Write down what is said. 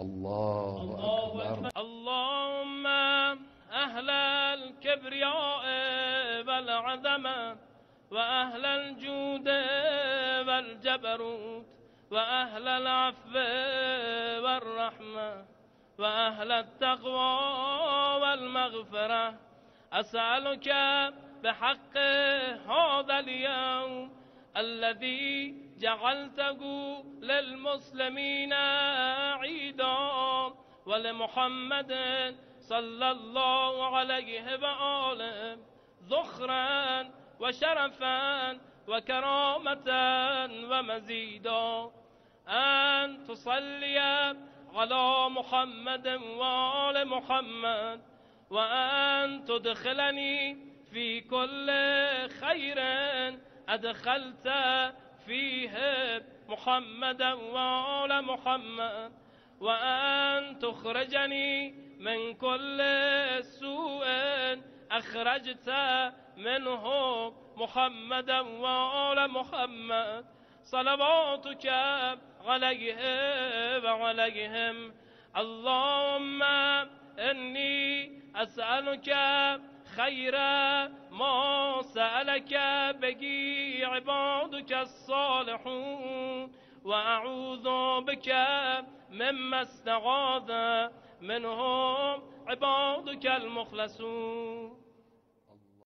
الله, الله أكبر. اللهم أهل الكبرياء والعظمة وأهل الجود والجبروت وأهل العفو والرحمة وأهل التقوى والمغفرة. أسألك بحق هذا اليوم الذي جعلته للمسلمين عيدا ولمحمد صلى الله عليه وآله ذخرا وشرفا وكرامة ومزيدا أن تصلي على محمد وآل محمد وأن تدخلني في كل خير أدخلت فيه محمدا وآل محمد وأن تخرجني من كل سوء أخرجت منه محمدا وآل محمد. صلواتك عليه وعليهم. اللهم إني أسألك خير ما سألك بقي عبادك الصالحون وأعوذ بك مما استغاث منهم عبادك المخلصون.